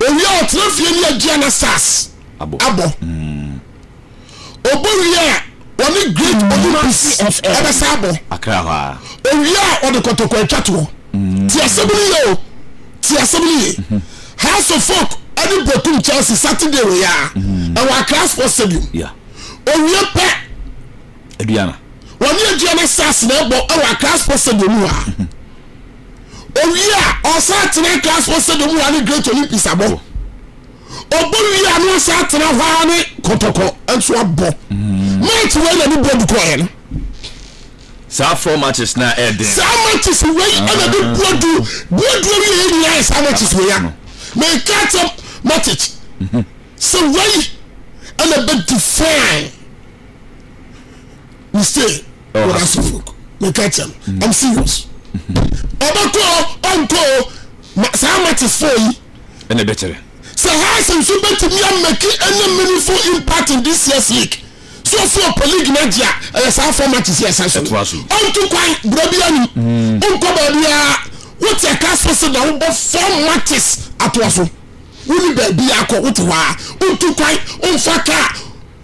Owia a ɔtena fie ne agyia na sas abɔ. Ɔbɔ wie a ɔne Great Olympus ɛbɛsa abɔ. Owia a ɔde kɔtɔkɔ atwa toɔ. Ti asɛm no yɛ o. Ti asɛm no yɛ. House of Folk ɛne Boakum Chelsea Saturday wɔ yɛ a ɛwɔ Accra Sports Stadium. Owia pɛ wɔne agyia na sas na ɛbɔ ɛwɔ Accra Sports Stadium hɔ a. owie a ɔsan atena class hɔ sɛdeɛ mu wɔ ne great olympics abɔ ɔbɔ wie a no ɔsan atena hɔ ara ne kɔtɔkɔ nso abɔ mm. match wei na ne bɔ dukɔɛ no saa four matches na ɛden saa matches wei ah. ɛna de buadu buadu awie yɛ nyinaa yɛ saa matches wei a meka kyɛ matches mhm. sɛ wei ɛna bɛ define me stay oh, with asofok me catch him mm. i'm serious ɔbɛkɔ mm-hmm. ɔnkɔ saa matis fo yi ɛna ɛbɛkyerɛ sɛ house nso bɛtumi amaki ɛnyɛ meaningful impact in this year's league so ɔfo ɔpɛ league no agye a ɛyɛ saa fɔ matis yɛ ɛsa so ɔnto kwan berɛ bi anim mm. ɔnkɔ baabiaa wote ɛka so se na wobɔ fɔ matis atoa so wone baabi akɔ wote hɔ a ɔnto kwan ɔmfa kaa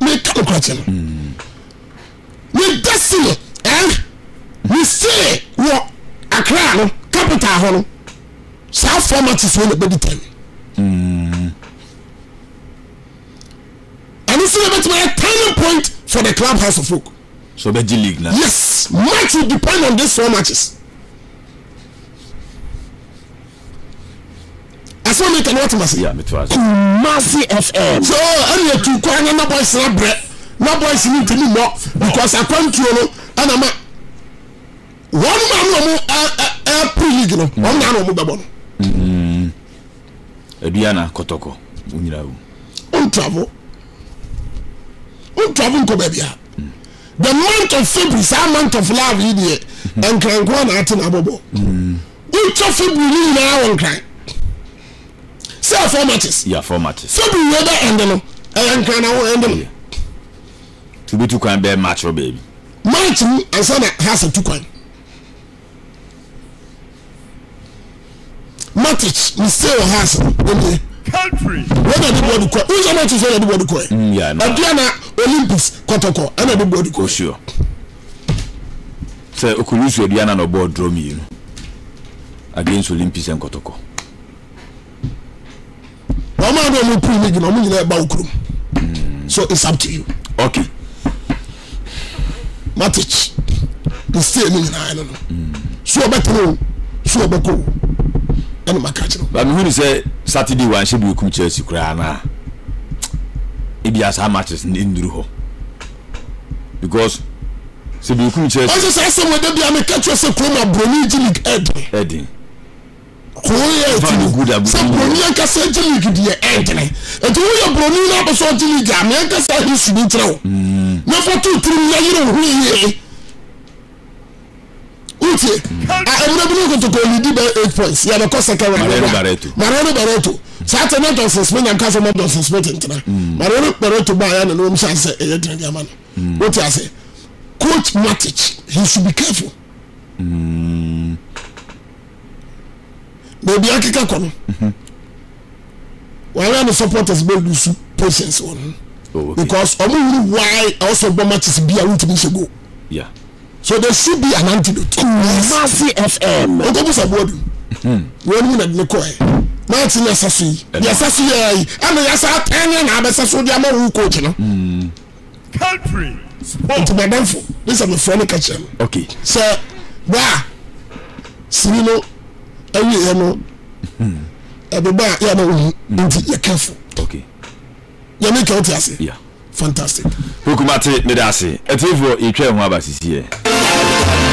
meka nokora kyɛ no meda si no eh mesee wɔ akra no capital hɔ no saa four matches wɔ na bɛdi tɛn ɛno so na bɛtumi ayɛ turning point for the club house of folk so bɛgye league na yes match will depend on this four matches ɛsɛ meka na watema se kumase fm so ɛne atu kwan na na boys na brɛ na boys no ntumi mmɔ because akwantuo no ɛna ma wɔn ma no ɔmo ɛpre league no wɔn na na ɔmo bɛbɔ no aduana mm-hmm. kɔtɔkɔ wo nyina wo ɔntravo ɔntravo nkɔ baabi a mm. the month of february saa month of love yi deɛ mm-hmm. nkrankoa na ate na abɔbɔ mm. Wotwa February no nyinaa wɔ Nkran. Sɛ yɛ four matches. Yɛ four matches. February wei bɛ ɛnde no ɛyɛ Nkran na wɔn ɛnde no. Tubi tu kwan bɛɛ match wɔ baabi. March mu ansa na Hasa tu kwan. Matches mi se wɔ Hasa mu ɛnde. Wọ́n na de bọ́ọ̀dù kọ́ ẹ̀ ǹjẹ́ matches wọ́n na de bọ́ọ̀dù kọ́ ẹ̀. Ẹ̀dùn àná Olympics kọ́tọ̀kọ́ ẹ̀ na de bọ́ọ̀dù kọ́ ẹ̀. Sɛ Okonusu Aduana na ɔbɔɔ draw mmienu against Olympi sɛ nkɔtɔkɔ. Wɔn a na wɔn pum league na wɔn nyinaa ɛba wo kurom. Hmm. So it's up to you. Okay. Matic nsie ne nyinaa no no. Hmm. So ɔbɛtena o, so ɔbɛkɔ o. Ɛna maka kyerɛ o. Baabi hu ni sɛ Saturday wɔn ahyɛ bi okun Chelsea koraa naa. Ebi asa matches ne nnuru hɔ. because sɛ benkum church. ɔsɛ saa asɛm wɔ da bi a meka kyerɛ sɛ kurom a buroni gye league ɛden. ɛden. kuro yɛ ɛti no sɛ buroni ankasa gye league deɛ ɛdene ɛti woyɛ buroni na abɛsɛ ɔgye league a meankasa ahe sudi nkyerɛ wo na fa to tirim na yere wo ho yie wotie ɛmuna bi ne kotoko olidi bɛ eight points yɛ bɛ kɔ second round mariano barreto mariano barreto saa tɛ ne johnson smith nam kasa ma johnson smith ntena mm. mariano barreto ba ayɛ na ne wɔn hyɛ ase ɛyɛ gyina gyama no mm. wotie ase coach matic he should be careful. Mm. baabi akeka kɔ no mhm. wayɛ ne supporters bɛ lusu patience wɔn ho oh, because wɔn wuru why ɛwɔsɔ bɔ matches bi a wuntumi nhyɛ goal so there should be an antidote. Kumasi FM. o ko busa bɔ dun mhm. wɔn mu na ne kɔ yɛ match na ɛsɛ so yi yɛ ɛsɛ so yɛ yi ɛna yɛ sɛ atɛn yɛ na abɛsɛ so de ama wo coach no. Mm. nti madamfo ne sɛ mefrɛ no ka kyerɛ no okay. sɛ bra sini no awieɛ no hmm. ɛbeba a yɛama wohu hmm. nti yɛ careful okay. nyame ka wote ase yeah. fantastic hokumate mede ase atiefoɔ yɛtwa ho aba sisiɛ